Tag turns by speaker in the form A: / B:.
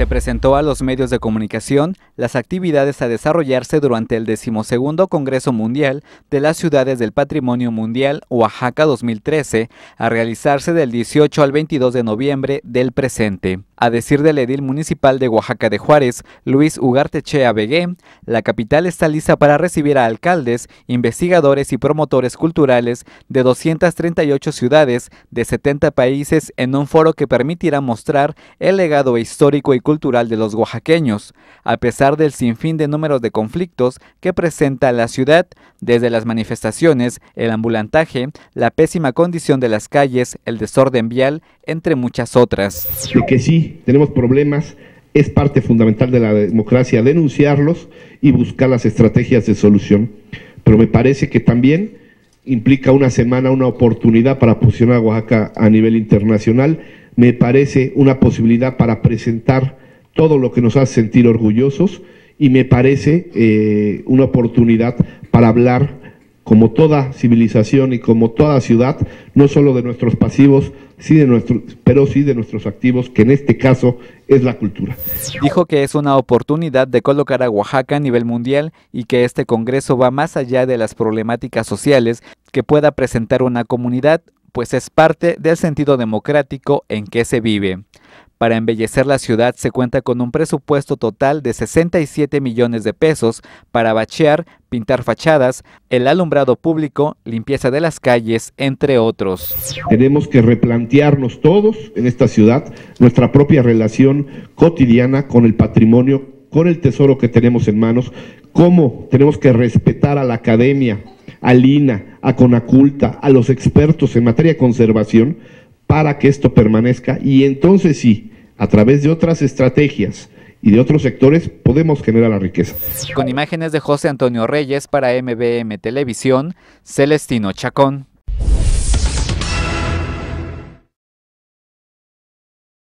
A: Se presentó a los medios de comunicación las actividades a desarrollarse durante el decimosegundo Congreso Mundial de las Ciudades del Patrimonio Mundial Oaxaca 2013, a realizarse del 18 al 22 de noviembre del presente. A decir del edil municipal de Oaxaca de Juárez, Luis Ugartechea Begué, la capital está lista para recibir a alcaldes, investigadores y promotores culturales de 238 ciudades de 70 países en un foro que permitirá mostrar el legado histórico y cultural de los oaxaqueños, a pesar del sinfín de números de conflictos que presenta la ciudad, desde las manifestaciones, el ambulantaje, la pésima condición de las calles, el desorden vial, entre muchas otras.
B: De que sí, tenemos problemas, es parte fundamental de la democracia denunciarlos y buscar las estrategias de solución, pero me parece que también implica una semana, una oportunidad para posicionar a Oaxaca a nivel internacional, me parece una posibilidad para presentar todo lo que nos hace sentir orgullosos y me parece eh, una oportunidad para hablar como toda civilización y como toda ciudad, no solo de nuestros pasivos, sí pero sí de nuestros activos, que en este caso es la cultura.
A: Dijo que es una oportunidad de colocar a Oaxaca a nivel mundial y que este Congreso va más allá de las problemáticas sociales que pueda presentar una comunidad, pues es parte del sentido democrático en que se vive. Para embellecer la ciudad se cuenta con un presupuesto total de 67 millones de pesos para bachear, pintar fachadas, el alumbrado público, limpieza de las calles, entre otros.
B: Tenemos que replantearnos todos en esta ciudad nuestra propia relación cotidiana con el patrimonio, con el tesoro que tenemos en manos, cómo tenemos que respetar a la academia, al INA, a Conaculta, a los expertos en materia de conservación, para que esto permanezca y entonces sí, a través de otras estrategias y de otros sectores podemos generar la riqueza.
A: Con imágenes de José Antonio Reyes para MBM Televisión, Celestino Chacón.